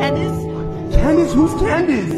Candice. Candice, Who's Candice?